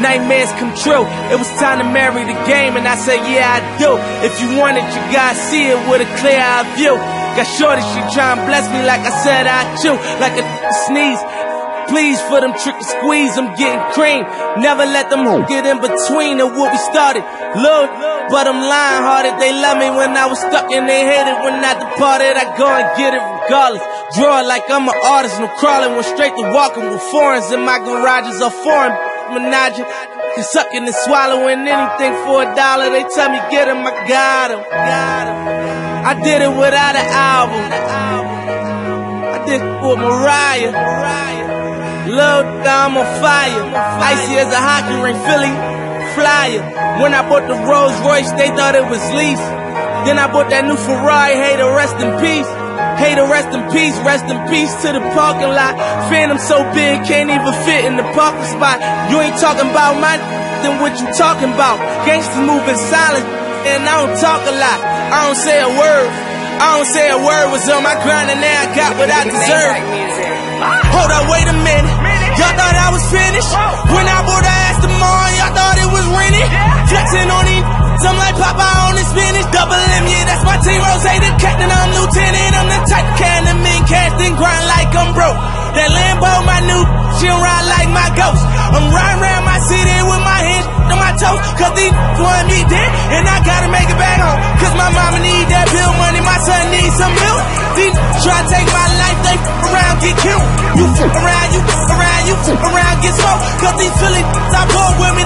nightmares come true. It was time to marry the game, and I said, Yeah, I do. If you want it, you gotta see it with a clear eye view. Got shorty, she try and bless me like I said I chew, like a sneeze. Please for them trick and squeeze, I'm getting cream. Never let them hmm. get in between of what we started. Look, but I'm lying hearted. They love me when I was stuck and they hated when I departed. I go and get it regardless. Draw it like I'm an artist, no crawling. Went straight to walking with foreigns in my garages are foreign menage. Sucking and swallowing anything for a dollar. They tell me get him, I got him. I did it without an album. I did it with Mariah. Lil' I'm on fire. Icy as a hockey ring, Philly flyer. When I bought the Rolls Royce, they thought it was lease. Then I bought that new Ferrari, hey, to rest in peace. To rest in peace, rest in peace to the parking lot. Phantom so big, can't even fit in the parking spot. You ain't talking about my then what you talking about? Gangsters moving silent, and I don't talk a lot. I don't say a word. I don't say a word. Was on my grind, and now I got what I deserve. Hold up, wait a minute. Y'all thought I was finished. When I bought the Broke. That Lambo, my new, she'll ride like my ghost. I'm riding around my city with my hands on my toes. Cause these want me dead, and I gotta make it back home. Cause my mama need that bill money, my son needs some milk. These try to take my life, they around, get killed. You around, you around, you around, get smoked. Cause these Philly, I bought with me,